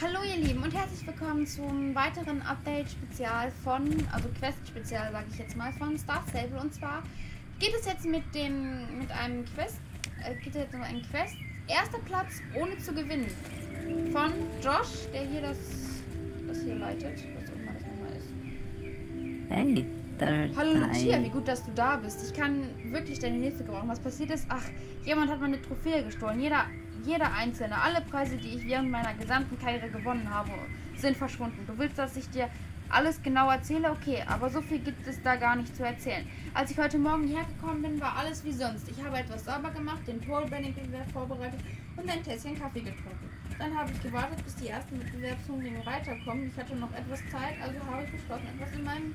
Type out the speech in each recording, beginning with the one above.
Hallo ihr Lieben und herzlich willkommen zum weiteren Update-Spezial von, also Quest-Spezial sage ich jetzt mal, von Star Stable. Und zwar geht es jetzt mit dem, mit einem Quest, äh, geht es jetzt um einen Quest, erster Platz ohne zu gewinnen. Von Josh, der hier das, das hier leitet, was auch immer das nochmal ist. Hey, da. Hallo Lucia, wie gut, dass du da bist. Ich kann wirklich deine Hilfe gebrauchen. Was passiert ist? Ach, jemand hat meine Trophäe gestohlen. Jeder, jeder einzelne, alle Preise, die ich während meiner gesamten Karriere gewonnen habe, sind verschwunden. Du willst, dass ich dir alles genau erzähle? Okay, aber so viel gibt es da gar nicht zu erzählen. Als ich heute Morgen hergekommen bin, war alles wie sonst. Ich habe etwas sauber gemacht, den Tollbending-Wettbewerb vorbereitet und ein Tässchen Kaffee getrunken. Dann habe ich gewartet, bis die ersten wettbewerbshungrigen Reiter kommen. Ich hatte noch etwas Zeit, also habe ich beschlossen, etwas in meinem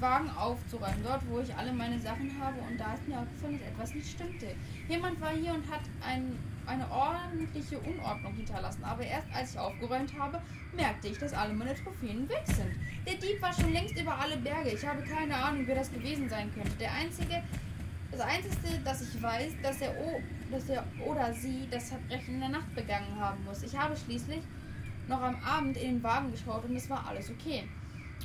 Wagen aufzuräumen, dort wo ich alle meine Sachen habe und da ist mir aufgefallen, dass etwas nicht stimmte. Jemand war hier und hat ein, eine ordentliche Unordnung hinterlassen, aber erst als ich aufgeräumt habe, merkte ich, dass alle meine Trophäen weg sind. Der Dieb war schon längst über alle Berge, ich habe keine Ahnung, wer das gewesen sein könnte. Der einzige, das einzige, das ich weiß, dass er, dass er oder sie das Verbrechen in der Nacht begangen haben muss. Ich habe schließlich noch am Abend in den Wagen geschaut und es war alles okay.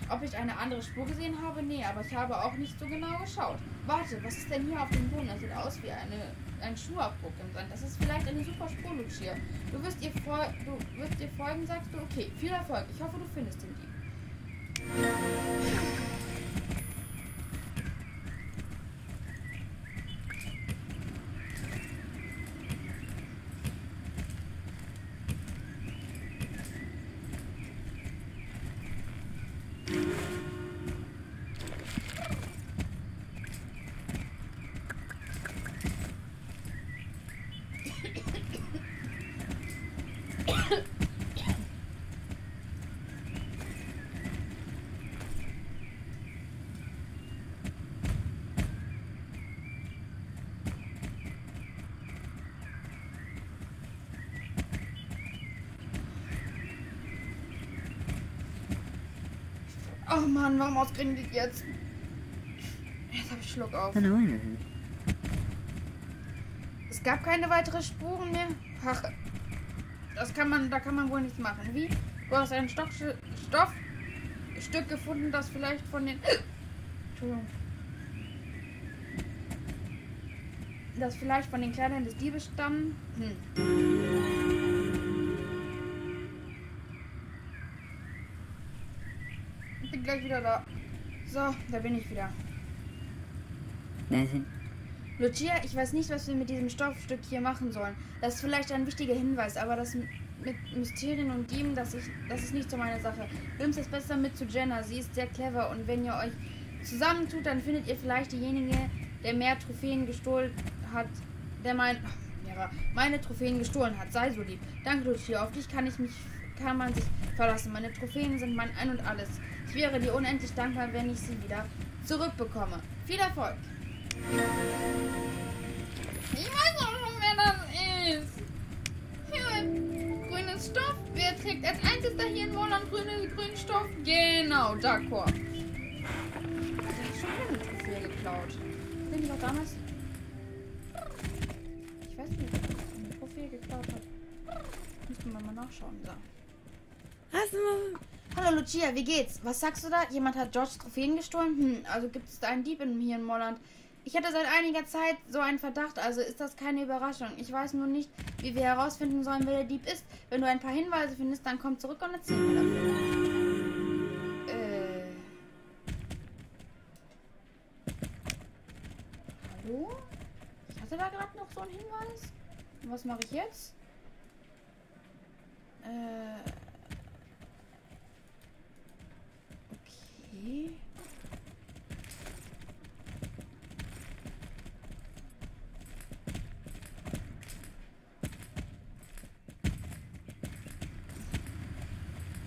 Ob ich eine andere Spur gesehen habe? Nee, aber ich habe auch nicht so genau geschaut. Warte, was ist denn hier auf dem Boden? Das sieht aus wie eine, ein Schuhabdruck im Sand. Das ist vielleicht eine super Spur, Lucia. Du wirst, ihr du wirst dir folgen, sagst du? Okay, viel Erfolg. Ich hoffe, du findest den Dieb. Oh Mann, warum ausgerechnet jetzt? Jetzt habe ich Schluck auf. Es gab keine weiteren Spuren mehr. Ach, das kann man, da kann man wohl nichts machen. Wie? Du hast ein Stoff, Stoffstück gefunden, das vielleicht von den. Entschuldigung. Das vielleicht von den Kleidern des Diebes stammen. Hm. Bin gleich wieder da. So, da bin ich wieder. Lucia, ich weiß nicht, was wir mit diesem Stoffstück hier machen sollen. Das ist vielleicht ein wichtiger Hinweis, aber das mit Mysterien und Dieben, das, ich, das ist nicht so meine Sache. Nimm's es besser mit zu Jenna. Sie ist sehr clever und wenn ihr euch zusammentut, dann findet ihr vielleicht diejenige, der mehr Trophäen gestohlen hat, der mein, ja, meine Trophäen gestohlen hat. Sei so lieb. Danke, Lucia. Auf dich kann ich mich, kann man sich verlassen. Meine Trophäen sind mein Ein und Alles. Ich wäre dir unendlich dankbar, wenn ich sie wieder zurückbekomme. Viel Erfolg! Ich weiß auch schon, wer das ist. Hier, grünes Stoff. Wer trägt als einziger hier in Wohland grüne, grünen Stoff? Genau, d'accord. Hat er schon wieder eine Trophäe geklaut? Bin ich auch damals... Ich weiß nicht, ob er eine Trophäe geklaut hat. Müssen wir mal nachschauen. So. Hast du mal... Hallo Lucia, wie geht's? Was sagst du da? Jemand hat George Trophäen gestohlen? Hm, also gibt es da einen Dieb in, hier in Molland? Ich hatte seit einiger Zeit so einen Verdacht, also ist das keine Überraschung. Ich weiß nur nicht, wie wir herausfinden sollen, wer der Dieb ist. Wenn du ein paar Hinweise findest, dann komm zurück und erzähl mir davon. Äh. Hallo? Ich hatte da gerade noch so einen Hinweis. Was mache ich jetzt? Äh. Okay.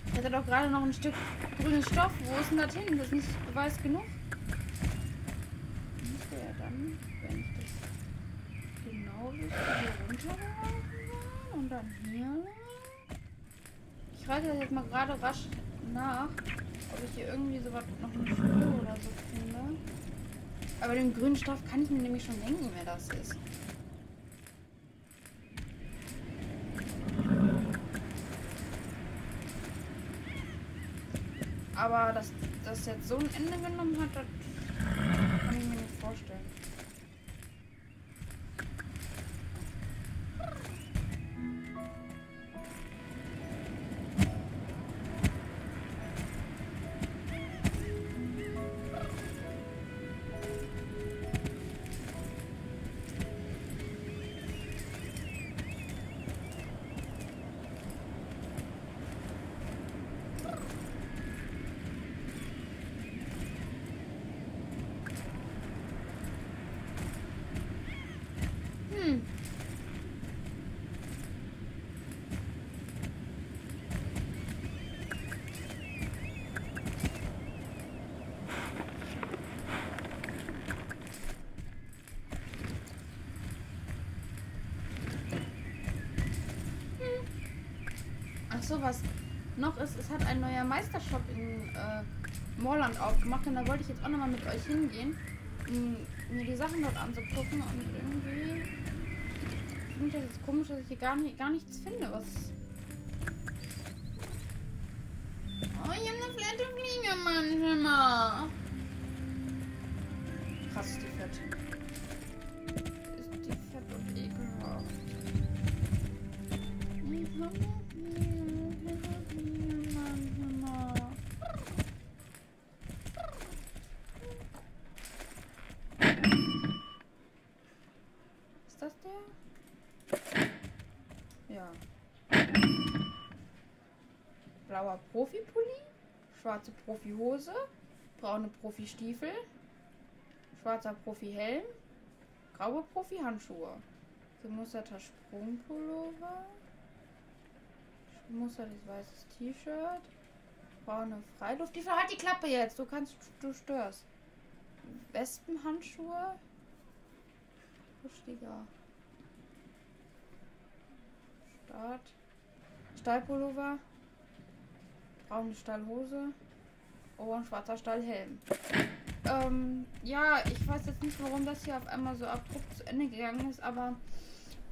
Ich hatte doch gerade noch ein Stück grünes Stoff. Wo ist denn das hin? Das ist nicht weiß genug. Müsste ja dann, wenn ich das genau wüsste, hier runterlaufen und dann hier. Ich reiche das jetzt mal gerade rasch nach ob ich hier irgendwie sowas noch eine Schuhe oder so finde. Aber den grünen Stoff kann ich mir nämlich schon denken, wer das ist. Aber dass das jetzt so ein Ende genommen hat, das kann ich mir nicht vorstellen. So, was noch ist, es hat ein neuer Meistershop in äh, Moorland aufgemacht und da wollte ich jetzt auch nochmal mit euch hingehen, m, mir die Sachen dort anzugucken und irgendwie finde ich das jetzt komisch, dass ich hier gar, nicht, gar nichts finde, was... Oh, ich habe eine fette Fliege manchmal. Krass, ist die fett. Ist die fett und ekelhaft. Ich hab eine Fliege manchmal. Ist das der? Ja. Blauer Profi-Pulli, schwarze Profi-Hose, braune Profi-Stiefel, schwarzer Profi-Helm, graue Profi-Handschuhe, gemusterter Sprungpullover, gemustertes weißes T-Shirt, braune Freiluft. Die halt die Klappe jetzt, du kannst, du störst. Wespenhandschuhe, Kuscheliger. Start. Stahlpullover. Braune Stahlhose. Oh, ein schwarzer Stahlhelm. Ähm, ja, ich weiß jetzt nicht, warum das hier auf einmal so abrupt zu Ende gegangen ist, aber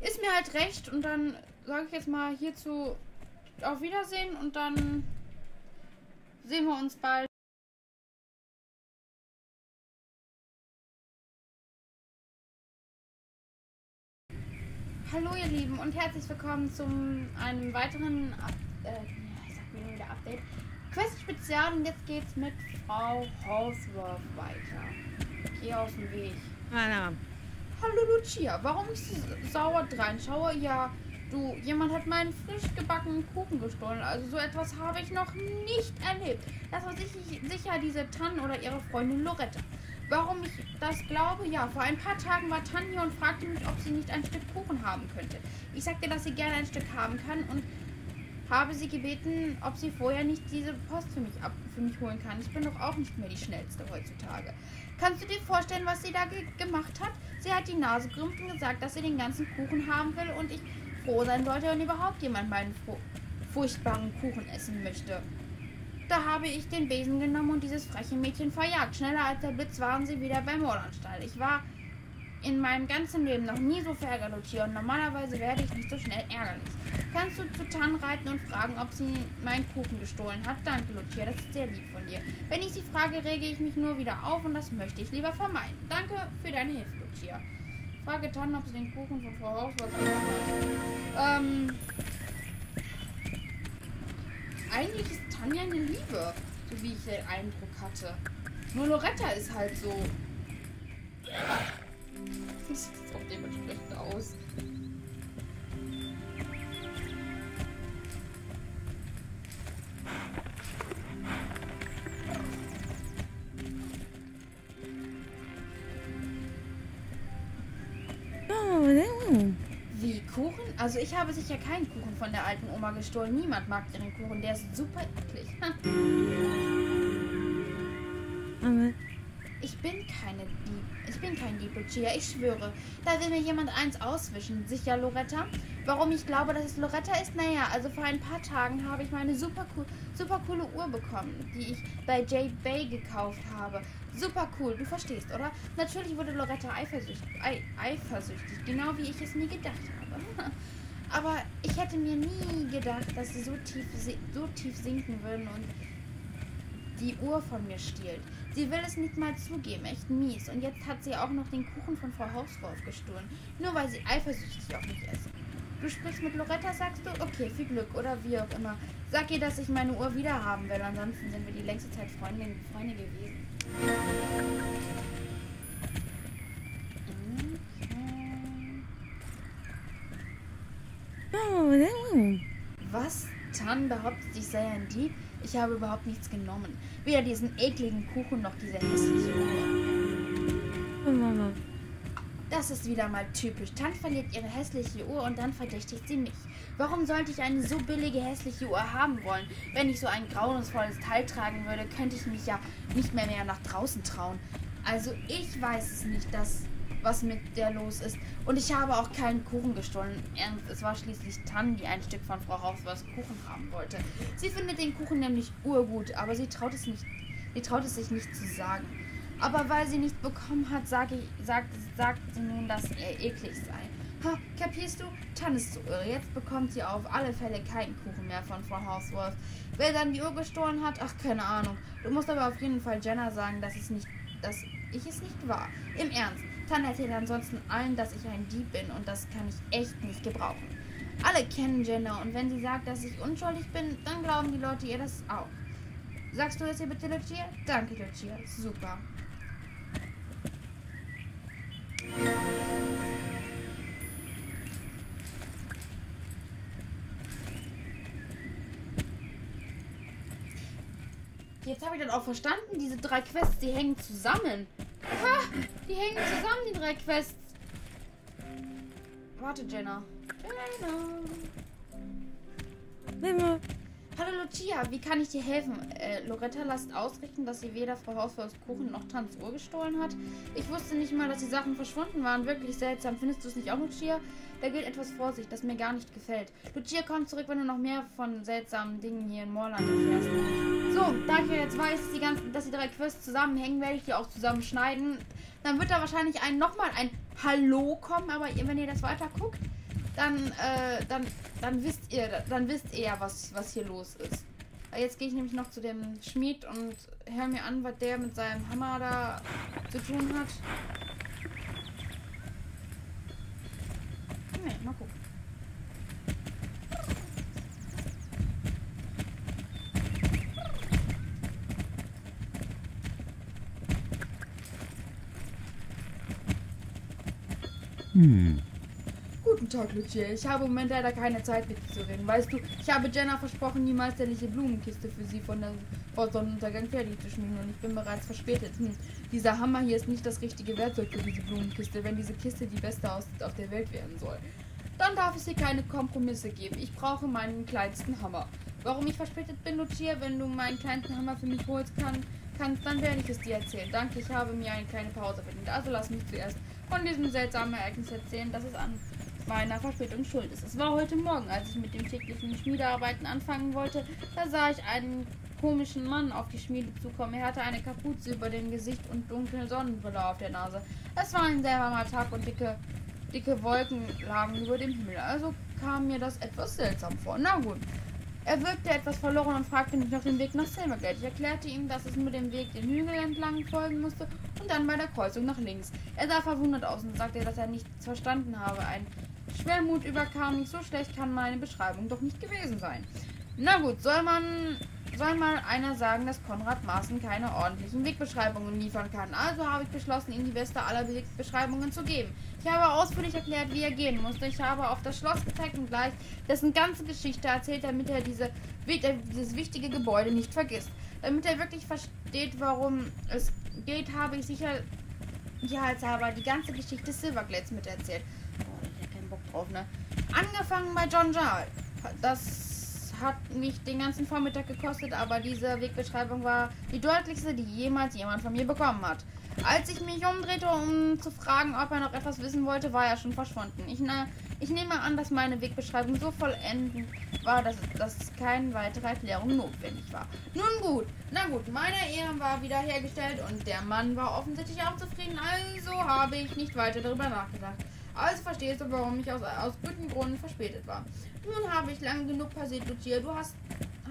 ist mir halt recht. Und dann sage ich jetzt mal hierzu auf Wiedersehen und dann sehen wir uns bald. Hallo ihr Lieben und herzlich willkommen zum einem weiteren äh, ja, ich sag mir wieder Update. Quest Spezial und jetzt geht's mit Frau Hausworth weiter. Geh aus dem Weg. Madame. Hallo Lucia, warum ich so sauer reinschaue? Ja, du, jemand hat meinen frisch gebackenen Kuchen gestohlen. Also so etwas habe ich noch nicht erlebt. Das war sicher, sicher diese Tan oder ihre Freundin Loretta. Warum ich das glaube? Ja, vor ein paar Tagen war Tan hier und fragte mich, ob sie nicht ein Stück Kuchen haben könnte. Ich sagte, dass sie gerne ein Stück haben kann und habe sie gebeten, ob sie vorher nicht diese Post für mich, ab, für mich holen kann. Ich bin doch auch nicht mehr die schnellste heutzutage. Kannst du dir vorstellen, was sie da ge gemacht hat? Sie hat die Nase gerümpft und gesagt, dass sie den ganzen Kuchen haben will und ich froh sein sollte, wenn überhaupt jemand meinen fu furchtbaren Kuchen essen möchte. Da habe ich den Besen genommen und dieses freche Mädchen verjagt. Schneller als der Blitz waren sie wieder beim Morlandstall. Ich war in meinem ganzen Leben noch nie so verärgert hier und normalerweise werde ich nicht so schnell ärgerlich. Kannst du zu Tan reiten und fragen, ob sie meinen Kuchen gestohlen hat? Danke, Lucia, das ist sehr lieb von dir. Wenn ich sie frage, rege ich mich nur wieder auf und das möchte ich lieber vermeiden. Danke für deine Hilfe, Lucia. Frage Tan, ob sie den Kuchen von Frau Hauswort hat. Ähm. Eigentlich ist Tanja eine Liebe, so wie ich den Eindruck hatte. Nur Loretta ist halt so. Das sieht auch dementsprechend aus. Oh. Wie Kuchen? Also ich habe sicher keinen Kuchen von der alten Oma gestohlen. Niemand mag ihren Kuchen. Der ist super eklig. Aber Ich bin keine Dieb. Ich bin kein Dieb, Lucia. Ich schwöre. Da will mir jemand eins auswischen. Sicher, Loretta? Warum ich glaube, dass es Loretta ist? Naja, also vor ein paar Tagen habe ich meine super, cool, super coole Uhr bekommen, die ich bei J. Bay gekauft habe. Super cool, du verstehst, oder? Natürlich wurde Loretta eifersüchtig, ei, eifersüchtig, genau wie ich es nie gedacht habe. Aber ich hätte mir nie gedacht, dass sie so tief, so tief sinken würden und die Uhr von mir stiehlt. Sie will es nicht mal zugeben, echt mies. Und jetzt hat sie auch noch den Kuchen von Frau Hauswolf gestohlen, nur weil sie eifersüchtig auf mich ist. Du sprichst mit Loretta, sagst du? Okay, viel Glück oder wie auch immer. Sag ihr, dass ich meine Uhr wieder haben will, ansonsten sind wir die längste Zeit Freundin, Freunde gewesen. Okay. Was? Tan behauptet, ich sei ein Dieb? Ich habe überhaupt nichts genommen. Weder diesen ekligen Kuchen noch diese hässliche Uhr. Mama. Das ist wieder mal typisch. Tan verliert ihre hässliche Uhr und dann verdächtigt sie mich. Warum sollte ich eine so billige hässliche Uhr haben wollen? Wenn ich so ein grauenvolles Teil tragen würde, könnte ich mich ja nicht mehr, mehr nach draußen trauen. Also ich weiß es nicht, dass was mit der los ist. Und ich habe auch keinen Kuchen gestohlen. Ernst, es war schließlich Tan, die ein Stück von Frau Hauswurst Kuchen haben wollte. Sie findet den Kuchen nämlich urgut, aber sie traut es nicht, sie traut es sich nicht zu sagen. Aber weil sie nicht bekommen hat, sage ich, sagt, sagt sie nun, dass er eklig sei. Ha, kapierst du? Tan ist so irre. Jetzt bekommt sie auf alle Fälle keinen Kuchen mehr von Frau Hausworth. Wer dann die Uhr gestohlen hat? Ach, keine Ahnung. Du musst aber auf jeden Fall Jenna sagen, dass es nicht, dass ich es nicht war. Im Ernst. Tan erzählt ansonsten allen, dass ich ein Dieb bin und das kann ich echt nicht gebrauchen. Alle kennen Jenna und wenn sie sagt, dass ich unschuldig bin, dann glauben die Leute ihr das auch. Sagst du das hier bitte, Lucia? Danke, Lucia. Super. Jetzt habe ich das auch verstanden. Diese drei Quests, die hängen zusammen. Ha! Die hängen zusammen, die drei Quests. Warte, Jenna. Jenna. Mama. Hallo Lucia, wie kann ich dir helfen? Äh, Loretta lasst ausrichten, dass sie weder Frau Hausfrau's Kuchen noch Tanz Uhr gestohlen hat. Ich wusste nicht mal, dass die Sachen verschwunden waren. Wirklich seltsam. Findest du es nicht auch, Lucia? Da gilt etwas Vorsicht, das mir gar nicht gefällt. Lucia, komm zurück, wenn du noch mehr von seltsamen Dingen hier in Moorland erfährst. So, da ich ja jetzt weiß, dass die, ganzen, dass die drei Quests zusammenhängen, werde ich die auch zusammenschneiden. Dann wird da wahrscheinlich ein nochmal ein Hallo kommen, aber wenn ihr das weiter guckt, dann, äh, dann, dann wisst ihr, dann wisst ihr ja, was, was hier los ist. Jetzt gehe ich nämlich noch zu dem Schmied und höre mir an, was der mit seinem Hammer da zu tun hat. Nee, mal gucken. Hm. Guten Tag, Lucia. Ich habe im Moment leider keine Zeit mit dir zu reden. Weißt du, ich habe Jenna versprochen, die meisterliche Blumenkiste für sie von der vor Sonnenuntergang fertig zu schmieden und ich bin bereits verspätet. Hm. Dieser Hammer hier ist nicht das richtige Werkzeug für diese Blumenkiste, wenn diese Kiste die beste auf der Welt werden soll. Dann darf es hier keine Kompromisse geben. Ich brauche meinen kleinsten Hammer. Warum ich verspätet bin, Lucia, wenn du meinen kleinsten Hammer für mich holst kann, kannst, dann werde ich es dir erzählen. Danke, ich habe mir eine kleine Pause verdient. Also lass mich zuerst von diesem seltsamen Ereignis erzählen, dass es an meiner Verspätung schuld ist. Es war heute Morgen, als ich mit dem täglichen Schmiedearbeiten anfangen wollte, da sah ich einen komischen Mann auf die Schmiede zukommen. Er hatte eine Kapuze über dem Gesicht und dunkle Sonnenbrille auf der Nase. Es war ein sehr warmer Tag und dicke, dicke Wolken lagen über dem Himmel. Also kam mir das etwas seltsam vor. Na gut. Er wirkte etwas verloren und fragte mich nach dem Weg nach Silvergate. Ich erklärte ihm, dass es nur dem Weg den Hügel entlang folgen musste und dann bei der Kreuzung nach links. Er sah verwundert aus und sagte, dass er nichts verstanden habe. Ein Schwermut überkam mich. So schlecht kann meine Beschreibung doch nicht gewesen sein. Na gut, soll man soll mal einer sagen, dass Konrad Maaßen keine ordentlichen Wegbeschreibungen liefern kann. Also habe ich beschlossen, ihm die beste aller Wegbeschreibungen zu geben. Ich habe ausführlich erklärt, wie er gehen musste. Ich habe auf das Schloss gezeigt und gleich dessen ganze Geschichte erzählt, damit er diese, äh, dieses wichtige Gebäude nicht vergisst. Damit er wirklich versteht, warum es geht, habe ich sicher sicherheitshalber die ganze Geschichte Silverglades miterzählt. Oh, ich hab keinen Bock drauf, ne? Angefangen bei John Jarl. Das hat mich den ganzen Vormittag gekostet, aber diese Wegbeschreibung war die deutlichste, die jemals jemand von mir bekommen hat. Als ich mich umdrehte, um zu fragen, ob er noch etwas wissen wollte, war er schon verschwunden. Ich, na, ich nehme an, dass meine Wegbeschreibung so vollendend war, dass, dass keine weitere Erklärung notwendig war. Nun gut, na gut, meine Ehe war wiederhergestellt und der Mann war offensichtlich auch zufrieden, also habe ich nicht weiter darüber nachgedacht. Also verstehst du, warum ich aus, aus guten Gründen verspätet war. Nun habe ich lange genug passiert, Lucia. Du hast,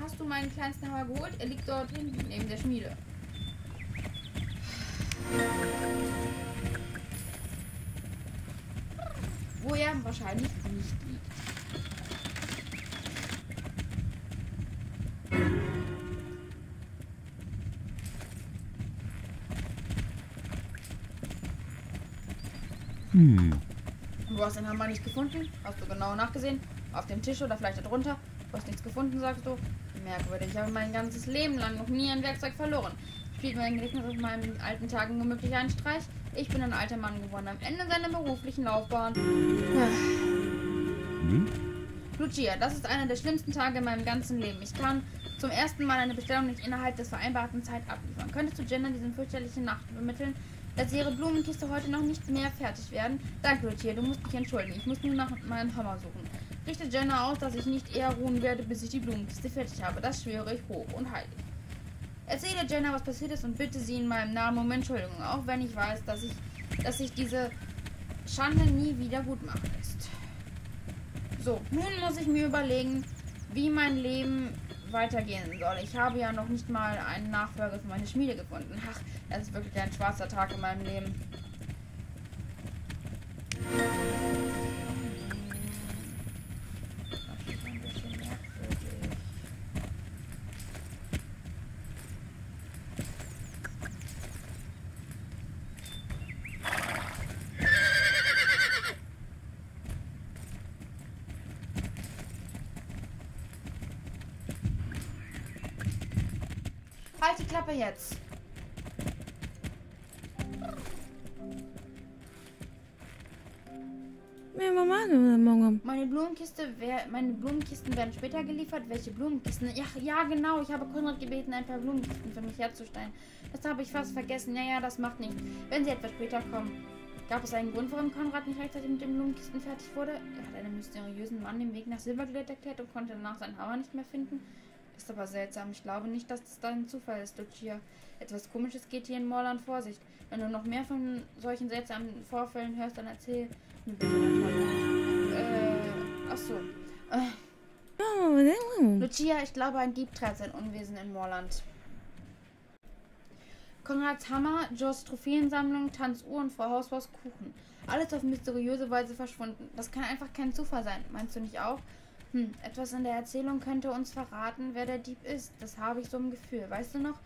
hast du meinen kleinsten Hammer geholt? Er liegt dort hinten, neben der Schmiede. Wo er wahrscheinlich nicht liegt. Hm. Du hast den Hammer nicht gefunden? Hast du genau nachgesehen? Auf dem Tisch oder vielleicht darunter? Du hast nichts gefunden, sagst du? Merkwürdig, ich habe mein ganzes Leben lang noch nie ein Werkzeug verloren. Spielt mein Gedächtnis auf meinen alten Tagen womöglich einen Streich? Ich bin ein alter Mann geworden, am Ende seiner beruflichen Laufbahn. Hm? Lucia, das ist einer der schlimmsten Tage in meinem ganzen Leben. Ich kann zum ersten Mal eine Bestellung nicht innerhalb des vereinbarten Zeit abliefern. Könntest du Jenna diesen fürchterlichen Nacht übermitteln, dass ihre Blumenkiste heute noch nicht mehr fertig werden? Danke, Lucia, du musst mich entschuldigen. Ich muss nur nach meinem Hammer suchen. Richte Jenna aus, dass ich nicht eher ruhen werde, bis ich die Blumenkiste fertig habe. Das schwöre ich hoch und heilig. Erzähle Jenna, was passiert ist und bitte sie in meinem Namen um Entschuldigung, auch wenn ich weiß, dass ich, dass sich diese Schande nie wieder gut machen lässt. So, nun muss ich mir überlegen, wie mein Leben weitergehen soll. Ich habe ja noch nicht mal einen Nachfolger für meine Schmiede gefunden. Ach, das ist wirklich ein schwarzer Tag in meinem Leben. Das ist ein bisschen merkwürdig. Klappe jetzt. Meine Blumenkiste wär, meine Blumenkisten werden später geliefert. Welche Blumenkisten? Ja, ja, genau. Ich habe Konrad gebeten, ein paar Blumenkisten für mich herzustellen. Das habe ich fast vergessen. Ja, ja, das macht nichts. Wenn sie etwas später kommen. Gab es einen Grund, warum Konrad nicht rechtzeitig mit den Blumenkisten fertig wurde? Er hat einen mysteriösen Mann den Weg nach Silberglät erklärt und konnte danach seinen Hammer nicht mehr finden. Das ist aber seltsam. Ich glaube nicht, dass das ein Zufall ist, Lucia. Etwas Komisches geht hier in Morland vor sich. Wenn du noch mehr von solchen seltsamen Vorfällen hörst, dann erzähl mir bitte davon. Äh, achso. Äh, Oh? Lucia, ich glaube, ein Dieb treibt sein Unwesen in Moorland. Konrads Hammer, Joss Trophäensammlung, Tanzuhr und Frau Hausbaus Kuchen. Alles auf mysteriöse Weise verschwunden. Das kann einfach kein Zufall sein. Meinst du nicht auch? Hm, etwas in der Erzählung könnte uns verraten, wer der Dieb ist. Das habe ich so im Gefühl. Weißt du noch,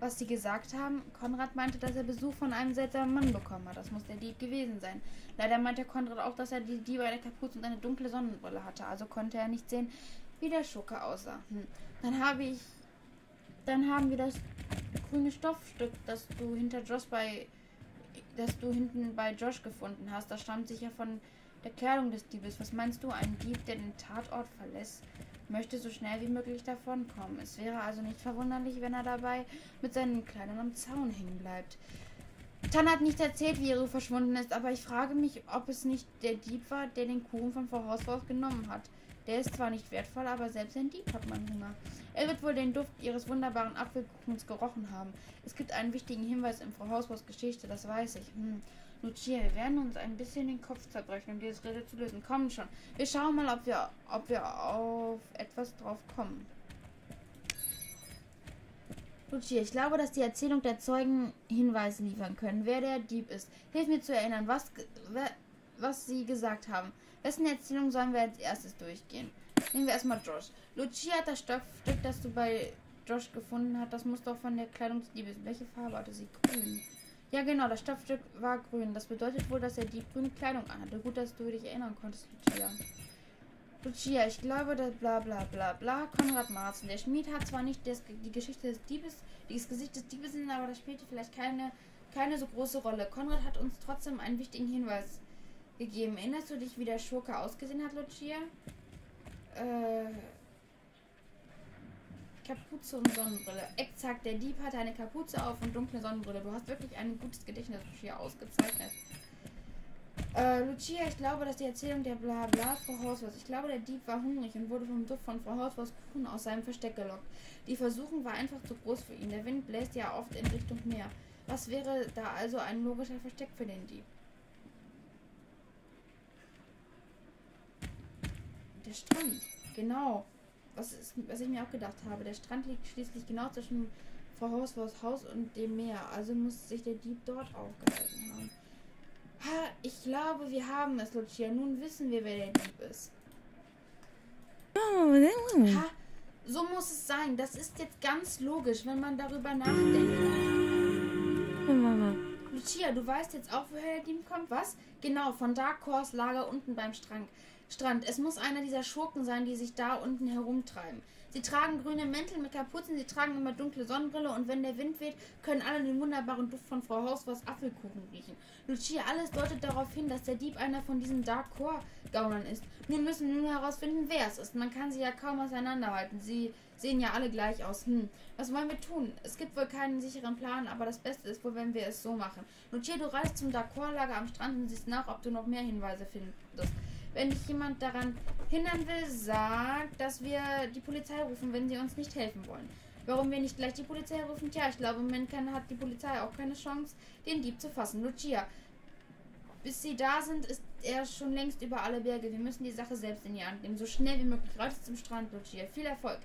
was sie gesagt haben? Konrad meinte, dass er Besuch von einem seltsamen Mann bekommen hat. Das muss der Dieb gewesen sein. Leider meinte Konrad auch, dass er die Diebe eine Kapuze und eine dunkle Sonnenbrille hatte. Also konnte er nicht sehen, wie der Schurke aussah. Hm. Dann habe ich. Dann haben wir das grüne Stoffstück, das du hinter Josh bei. das du hinten bei Josh gefunden hast. Das stammt sicher von der Kleidung des Diebes. Was meinst du? Ein Dieb, der den Tatort verlässt, möchte so schnell wie möglich davonkommen. Es wäre also nicht verwunderlich, wenn er dabei mit seinen Kleidern am Zaun hängen bleibt. Tan hat nicht erzählt, wie Iru verschwunden ist, aber ich frage mich, ob es nicht der Dieb war, der den Kuchen von Frau Hauswolf genommen hat. Der ist zwar nicht wertvoll, aber selbst ein Dieb hat man Hunger. Er wird wohl den Duft ihres wunderbaren Apfelkuchens gerochen haben. Es gibt einen wichtigen Hinweis in Frau Hauswolfs Geschichte, das weiß ich. Hm. Lucia, wir werden uns ein bisschen den Kopf zerbrechen, um dieses Rätsel zu lösen. Komm schon. Wir schauen mal, ob wir, ob wir auf etwas drauf kommen. Lucia, ich glaube, dass die Erzählung der Zeugen Hinweise liefern können, wer der Dieb ist. Hilf mir zu erinnern, was, was sie gesagt haben. Wessen Erzählung sollen wir als erstes durchgehen? Nehmen wir erstmal Josh. Lucia hat das Stoffstück, das du bei Josh gefunden hast. Das muss doch von der Kleidung des Diebes. Welche Farbe hatte sie? Grün. Ja, genau, das Stoffstück war grün. Das bedeutet wohl, dass er die grüne Kleidung anhatte. Gut, dass du dich erinnern konntest, Lucia. Lucia, ich glaube, dass bla bla bla bla. Konrad Marzen. Der Schmied hat zwar nicht das, die Geschichte des Diebes, das Gesicht des Diebes, in, aber das spielte vielleicht keine, keine so große Rolle. Konrad hat uns trotzdem einen wichtigen Hinweis gegeben. Erinnerst du dich, wie der Schurke ausgesehen hat, Lucia? Äh. Kapuze und Sonnenbrille. Exakt, der Dieb hatte eine Kapuze auf und dunkle Sonnenbrille. Du hast wirklich ein gutes Gedächtnis, Lucia, ausgezeichnet. Äh, Lucia, ich glaube, dass die Erzählung der Blabla Frau Hauswurst. Ich glaube, der Dieb war hungrig und wurde vom Duft von Frau Hauswurst Kuchen aus seinem Versteck gelockt. Die Versuchung war einfach zu groß für ihn. Der Wind bläst ja oft in Richtung Meer. Was wäre da also ein logischer Versteck für den Dieb? Der Strand. Genau. Was, ist, was ich mir auch gedacht habe. Der Strand liegt schließlich genau zwischen Frau Hausvors Haus und dem Meer. Also muss sich der Dieb dort aufgehalten haben. Ha, ich glaube, wir haben es, Lucia. Nun wissen wir, wer der Dieb ist. Ha, so muss es sein. Das ist jetzt ganz logisch, wenn man darüber nachdenkt. Lucia, du weißt jetzt auch, woher der Dieb kommt, was? Genau, von Dark Horse Lager unten beim Strand. Strand. Es muss einer dieser Schurken sein, die sich da unten herumtreiben. Sie tragen grüne Mäntel mit Kapuzen, sie tragen immer dunkle Sonnenbrille und wenn der Wind weht, können alle den wunderbaren Duft von Frau Hausvors Apfelkuchen riechen. Lucia, alles deutet darauf hin, dass der Dieb einer von diesen Dark Core Gaunern ist. Nun müssen wir herausfinden, wer es ist. Man kann sie ja kaum auseinanderhalten. Sie sehen ja alle gleich aus. Hm, was wollen wir tun? Es gibt wohl keinen sicheren Plan, aber das Beste ist wohl, wenn wir es so machen. Lucia, du reist zum Dark Core Lager am Strand und siehst nach, ob du noch mehr Hinweise findest. Wenn dich jemand daran hindern will, sag, dass wir die Polizei rufen, wenn sie uns nicht helfen wollen. Warum wir nicht gleich die Polizei rufen? Tja, ich glaube, im Moment hat die Polizei auch keine Chance, den Dieb zu fassen. Lucia, bis sie da sind, ist er schon längst über alle Berge. Wir müssen die Sache selbst in die Hand nehmen. So schnell wie möglich. Reise zum Strand, Lucia. Viel Erfolg.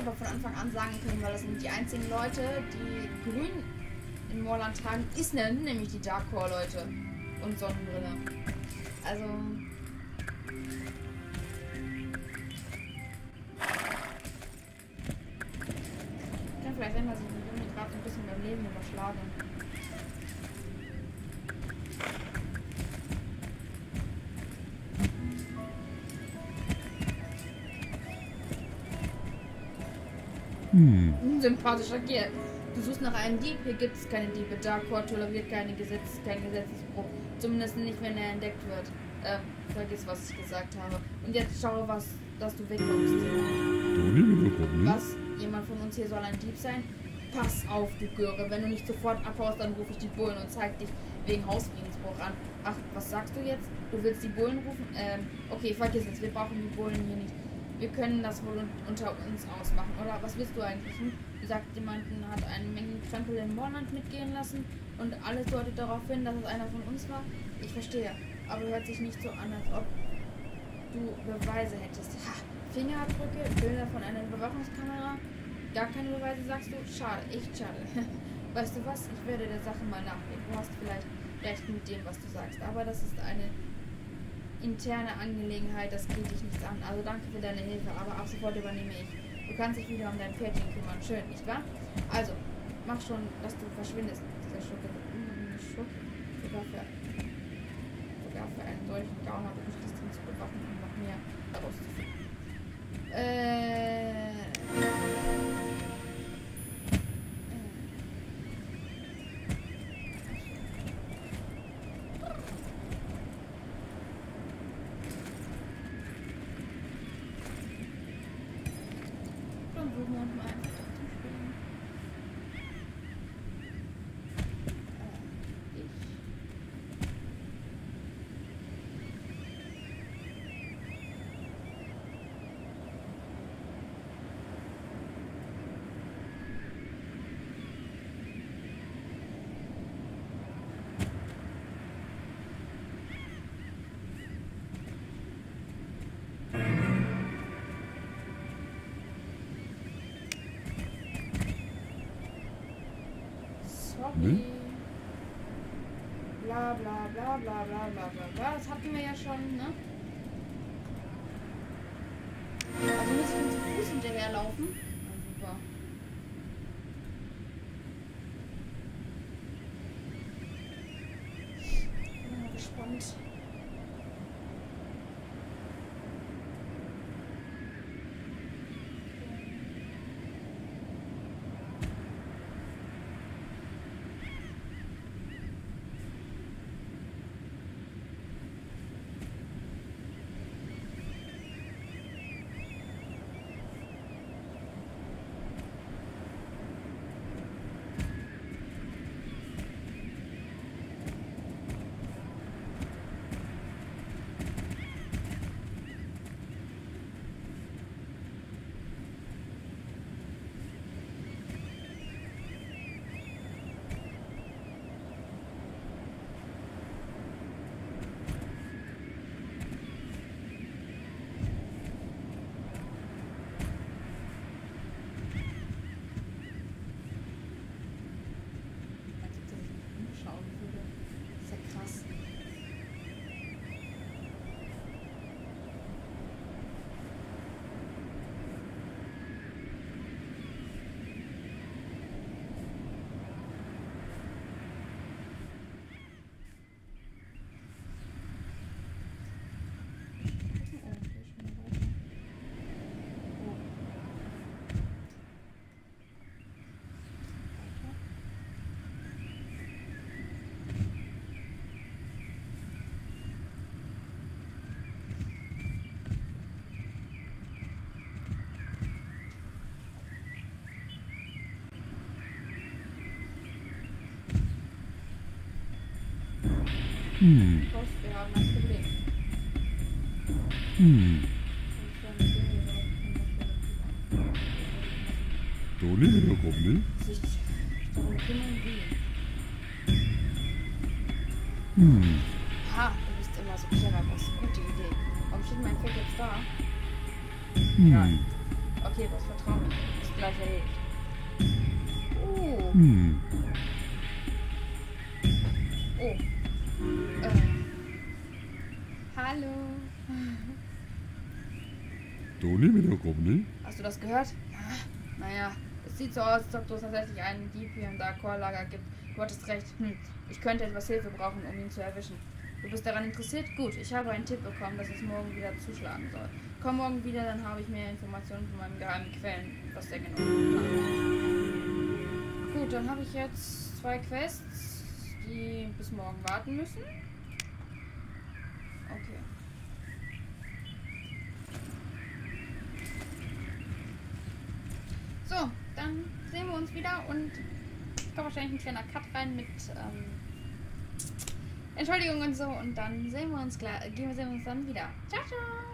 Aber von Anfang an sagen können, weil das sind die einzigen Leute, die grün in Moorland tragen, ist nämlich die Dark Core Leute und Sonnenbrille. Also kann vielleicht sein, dass ich mich gerade ein bisschen beim Leben überschlage. Hm. Ein sympathischer Gier. Du suchst nach einem Dieb, hier gibt es keine Diebe. Darkcore toleriert keine Gesetz, keinen Gesetzesbruch. Zumindest nicht, wenn er entdeckt wird. Ähm, vergiss, was ich gesagt habe. Und jetzt schau, was, dass du wegkommst. Was? Jemand von uns hier soll ein Dieb sein? Pass auf, du Göre. Wenn du nicht sofort abhaust, dann rufe ich die Bullen und zeig dich wegen Hausfriedensbruch an. Ach, was sagst du jetzt? Du willst die Bullen rufen? Ähm, okay, vergiss es. Wir brauchen die Bullen hier nicht. Wir können das wohl un- unter uns ausmachen. Oder was willst du eigentlich? Hm? Du sagst, jemanden hat eine Menge Krempel in Moorland mitgehen lassen und alles deutet darauf hin, dass es einer von uns war. Ich verstehe. Aber hört sich nicht so an, als ob du Beweise hättest. Ha! Fingerabdrücke, Bilder von einer Überwachungskamera. Gar keine Beweise, sagst du? Schade, echt schade. weißt du was? Ich werde der Sache mal nachgehen. Du hast vielleicht recht mit dem, was du sagst. Aber das ist eine interne Angelegenheit, das geht dich nichts an. Also danke für deine Hilfe, aber ab sofort übernehme ich. Du kannst dich wieder um dein Pferdchen kümmern. Schön, nicht wahr? Also, mach schon, dass du verschwindest. Dieser Schurke. Mm, Schurke. Sogar für, sogar für einen solchen Gauner beschließt ihn zu bewachen und noch mehr daraus zu finden. Äh. Dann suchen wir uns mal einfach das zum Spielen. Äh, ich. Hm? Bla bla bla bla bla bla bla bla. Das hatten wir ja schon, ne? Also muss ich ihm zu Fuß hinterherlaufen? Na super. Bin mal gespannt. Mein Problem. Hm. Dolly wiederum nicht. Sich darum kümmern, wie. Hm. Ha, du bist immer so clever, ist eine gute Idee. Warum steht mein Pferd jetzt da? Hm. Okay, was vertrau mir. Ist gleich erledigt. Oh, Hm. Dolly wiederum nicht. Hast du das gehört? Ah, Naja, es sieht so aus, als ob es tatsächlich einen Dieb hier im Dark-Core-Lager gibt. Du hattest recht. Hm. Ich könnte etwas Hilfe brauchen, um ihn zu erwischen. Du bist daran interessiert? Gut, ich habe einen Tipp bekommen, dass es morgen wieder zuschlagen soll. Komm morgen wieder, dann habe ich mehr Informationen von meinen geheimen Quellen, was der genau. Gut, dann habe ich jetzt zwei Quests, die bis morgen warten müssen. Okay. So, dann sehen wir uns wieder und kommt wahrscheinlich ein kleiner Cut rein mit ähm, Entschuldigung und so und dann sehen wir uns gleich, gehen wir sehen uns dann wieder. Ciao, ciao!